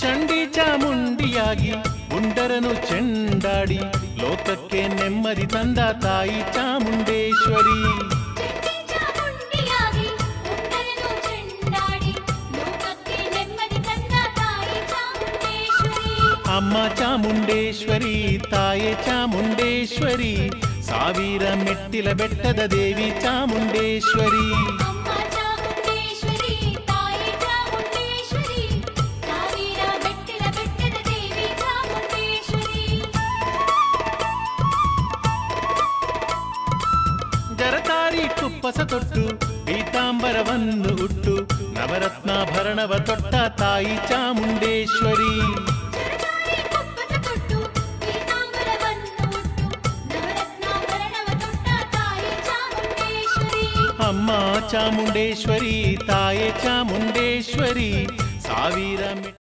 ಚಂಡಿ ಚಾಮುಂಡಿಯಾಗಿ ಉಂಡರನು ಚೆಂಡಾಡಿ ಲೋಕಕ್ಕೆ ನೆಮ್ಮದಿ ತಂದ ತಾಯಿ ಚಾಮುಂಡೇಶ್ವರಿ ಚಾಮುಂಡಿಯಾಗಿ ಉಂಡರನು ಚೆಂಡಾಡಿ ಲೋಕಕ್ಕೆ ನೆಮ್ಮದಿ ತಂದ ತಾಯಿ ಚಾಮುಂಡೇಶ್ವರಿ ಅಮ್ಮ ಜರತಾರಿ ಕುಪ್ಪಸ ತೊಟ್ಟು ಪೀತಾಂಬರವನ್ನು ಉಟ್ಟು ನವರತ್ನಾಭರಣವ ತೊಟ್ಟ ತಾಯಿ ಚಾಮುಂಡೇಶ್ವರಿ ಜರತಾರಿ ಕುಪ್ಪಸ ತೊಟ್ಟು ಪೀತಾಂಬರವನ್ನು ಉಟ್ಟು